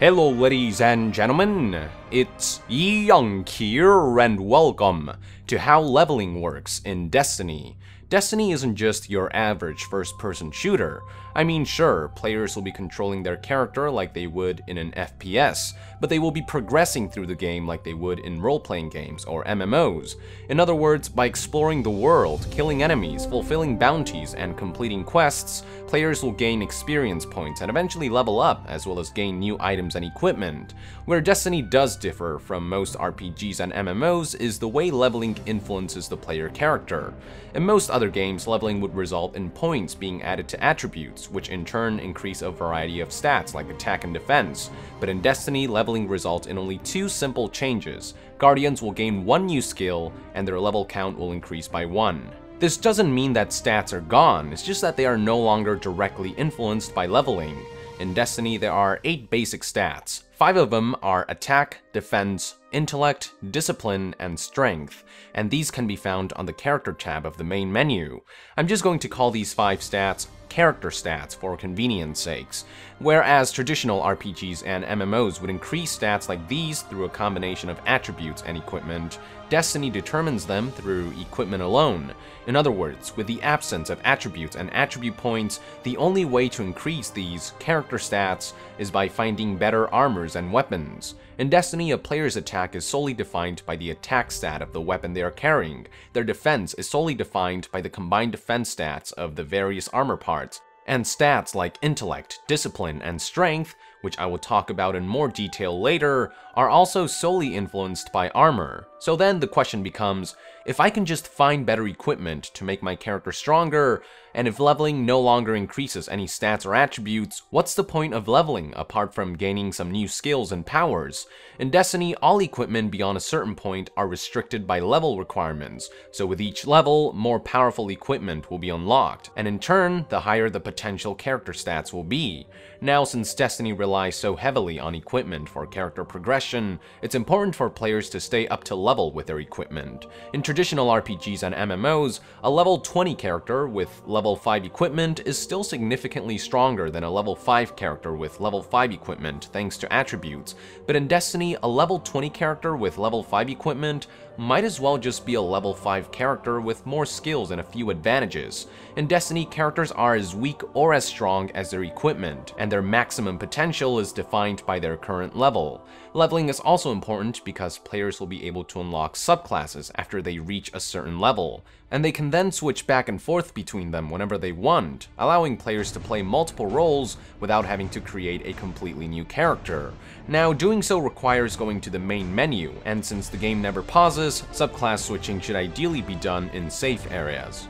Hello ladies and gentlemen, it's Yi Young here and welcome to how leveling works in Destiny. Destiny isn't just your average first-person shooter. I mean sure, players will be controlling their character like they would in an FPS, but they will be progressing through the game like they would in role-playing games or MMOs. In other words, by exploring the world, killing enemies, fulfilling bounties, and completing quests, players will gain experience points and eventually level up, as well as gain new items and equipment. Where Destiny does differ from most RPGs and MMOs is the way leveling influences the player character. In most other games, leveling would result in points being added to attributes, which in turn increase a variety of stats like attack and defense. But in Destiny, leveling results in only two simple changes. Guardians will gain one new skill, and their level count will increase by one. This doesn't mean that stats are gone, it's just that they are no longer directly influenced by leveling. In Destiny, there are 8 basic stats. Five of them are attack, defense, intellect, discipline, and strength, and these can be found on the character tab of the main menu. I'm just going to call these 5 stats character stats for convenience sakes, whereas traditional RPGs and MMOs would increase stats like these through a combination of attributes and equipment, Destiny determines them through equipment alone. In other words, with the absence of attributes and attribute points, the only way to increase these character stats is by finding better armors and weapons. In Destiny, a player's attack is solely defined by the attack stat of the weapon they are carrying. Their defense is solely defined by the combined defense stats of the various armor parts. And stats like intellect, discipline, and strength, which I will talk about in more detail later, are also solely influenced by armor. So then the question becomes, if I can just find better equipment to make my character stronger, and if leveling no longer increases any stats or attributes, what's the point of leveling apart from gaining some new skills and powers? In Destiny, all equipment beyond a certain point are restricted by level requirements, so with each level, more powerful equipment will be unlocked, and in turn, the higher the potential character stats will be. Now, since Destiny relies so heavily on equipment for character progression, it's important for players to stay up to level with their equipment. In traditional RPGs and MMOs, a level 20 character with level 5 equipment is still significantly stronger than a level 5 character with level 5 equipment thanks to attributes, but in Destiny, a level 20 character with level 5 equipment might as well just be a level 5 character with more skills and a few advantages. In Destiny, characters are as weak or as strong as their equipment, and their maximum potential is defined by their current level. Leveling is also important because players will be able to unlock subclasses after they reach a certain level, and they can then switch back and forth between them whenever they want, allowing players to play multiple roles without having to create a completely new character. Now, doing so requires going to the main menu, and since the game never pauses, subclass switching should ideally be done in safe areas.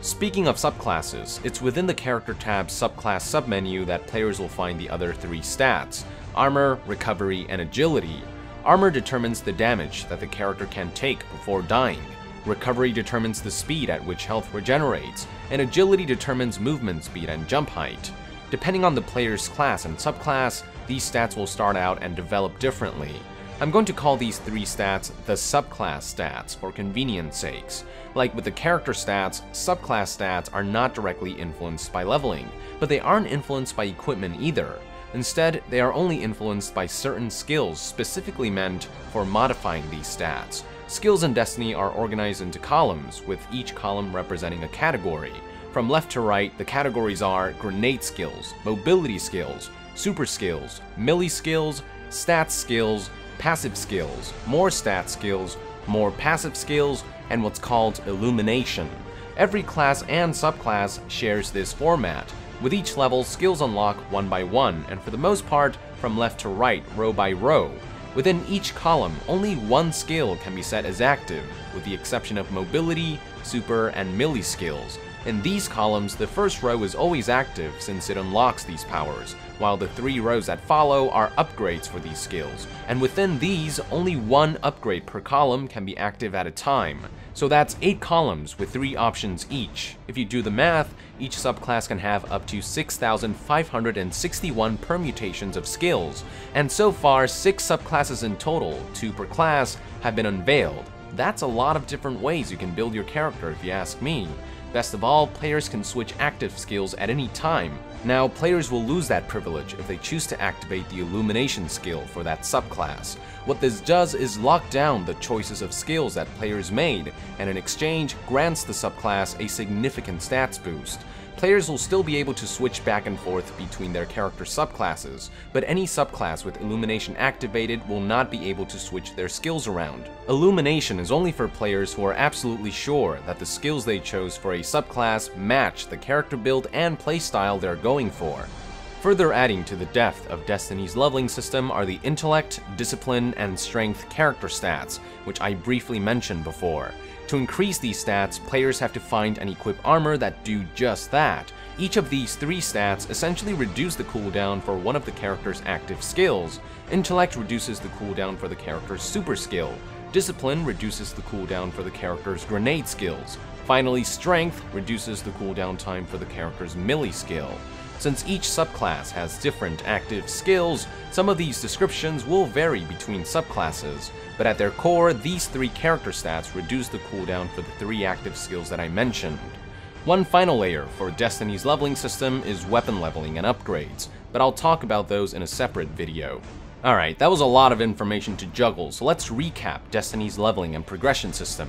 Speaking of subclasses, it's within the Character tab subclass submenu that players will find the other three stats, Armor, Recovery, and Agility. Armor determines the damage that the character can take before dying, Recovery determines the speed at which health regenerates, and Agility determines movement speed and jump height. Depending on the player's class and subclass, these stats will start out and develop differently. I'm going to call these three stats the subclass stats for convenience sakes. Like with the character stats, subclass stats are not directly influenced by leveling, but they aren't influenced by equipment either. Instead, they are only influenced by certain skills specifically meant for modifying these stats. Skills in Destiny are organized into columns, with each column representing a category. From left to right, the categories are grenade skills, mobility skills, super skills, melee skills, stats skills, passive skills, more stat skills, more passive skills, and what's called illumination. Every class and subclass shares this format. With each level, skills unlock one by one, and for the most part, from left to right, row by row. Within each column, only one skill can be set as active, with the exception of mobility, super, and melee skills. In these columns, the first row is always active since it unlocks these powers, while the three rows that follow are upgrades for these skills, and within these, only one upgrade per column can be active at a time. So that's 8 columns with 3 options each. If you do the math, each subclass can have up to 6,561 permutations of skills, and so far 6 subclasses in total, 2 per class, have been unveiled. That's a lot of different ways you can build your character if you ask me. Best of all, players can switch active skills at any time. Now, players will lose that privilege if they choose to activate the Illumination skill for that subclass. What this does is lock down the choices of skills that players made, and in exchange grants the subclass a significant stats boost. Players will still be able to switch back and forth between their character subclasses, but any subclass with Illumination activated will not be able to switch their skills around. Illumination is only for players who are absolutely sure that the skills they chose for a subclass match the character build and playstyle they're going for. Further adding to the depth of Destiny's leveling system are the intellect, discipline, and strength character stats, which I briefly mentioned before. To increase these stats, players have to find and equip armor that do just that. Each of these three stats essentially reduce the cooldown for one of the character's active skills. Intellect reduces the cooldown for the character's super skill. Discipline reduces the cooldown for the character's grenade skills. Finally, Strength reduces the cooldown time for the character's melee skill. Since each subclass has different active skills, some of these descriptions will vary between subclasses, but at their core, these three character stats reduce the cooldown for the three active skills that I mentioned. One final layer for Destiny's leveling system is weapon leveling and upgrades, but I'll talk about those in a separate video. Alright, that was a lot of information to juggle, so let's recap Destiny's leveling and progression system.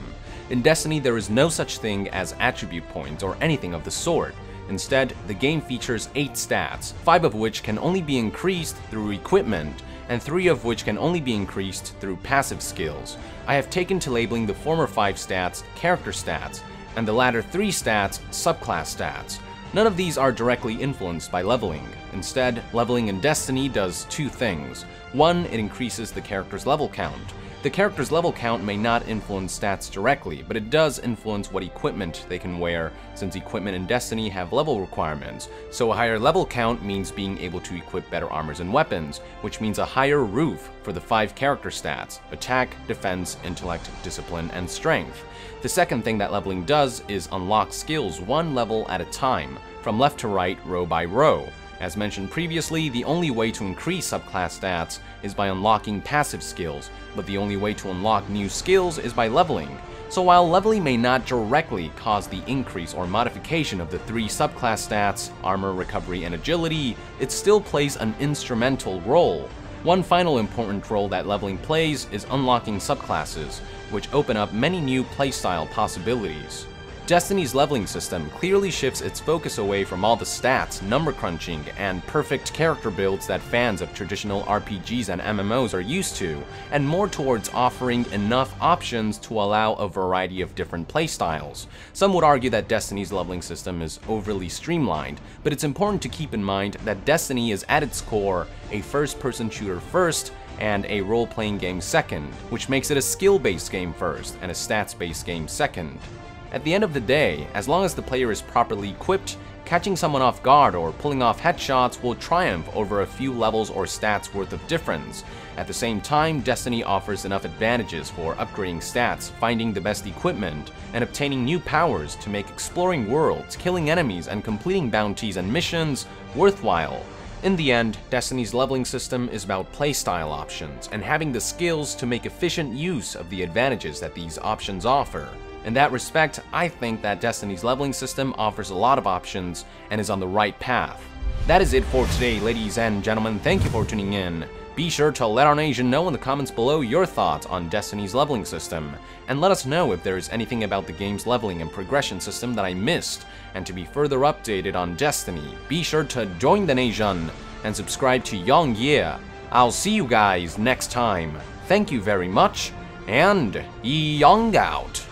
In Destiny, there is no such thing as attribute points or anything of the sort. Instead, the game features 8 stats, 5 of which can only be increased through equipment, and 3 of which can only be increased through passive skills. I have taken to labeling the former 5 stats character stats, and the latter 3 stats subclass stats. None of these are directly influenced by leveling. Instead, leveling in Destiny does two things. One, it increases the character's level count. The character's level count may not influence stats directly, but it does influence what equipment they can wear, since equipment in Destiny have level requirements, so a higher level count means being able to equip better armors and weapons, which means a higher roof for the five character stats, attack, defense, intellect, discipline, and strength. The second thing that leveling does is unlock skills one level at a time, from left to right, row by row. As mentioned previously, the only way to increase subclass stats is by unlocking passive skills, but the only way to unlock new skills is by leveling. So while leveling may not directly cause the increase or modification of the three subclass stats, armor, recovery, and agility, it still plays an instrumental role. One final important role that leveling plays is unlocking subclasses, which open up many new playstyle possibilities. Destiny's leveling system clearly shifts its focus away from all the stats, number crunching, and perfect character builds that fans of traditional RPGs and MMOs are used to, and more towards offering enough options to allow a variety of different playstyles. Some would argue that Destiny's leveling system is overly streamlined, but it's important to keep in mind that Destiny is at its core a first-person shooter first, and a role-playing game second, which makes it a skill-based game first and a stats-based game second. At the end of the day, as long as the player is properly equipped, catching someone off guard or pulling off headshots will triumph over a few levels or stats worth of difference. At the same time, Destiny offers enough advantages for upgrading stats, finding the best equipment, and obtaining new powers to make exploring worlds, killing enemies, and completing bounties and missions worthwhile. In the end, Destiny's leveling system is about playstyle options and having the skills to make efficient use of the advantages that these options offer. In that respect, I think that Destiny's leveling system offers a lot of options and is on the right path. That is it for today, ladies and gentlemen. Thank you for tuning in. Be sure to let our Nasian know in the comments below your thoughts on Destiny's leveling system, and let us know if there is anything about the game's leveling and progression system that I missed, and to be further updated on Destiny, be sure to join the Nasian and subscribe to Yong Yea. I'll see you guys next time. Thank you very much, and Yong out.